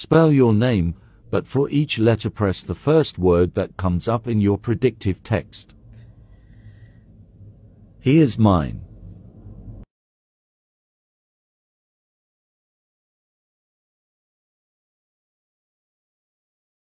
Spell your name, but for each letter press the first word that comes up in your predictive text. He is mine.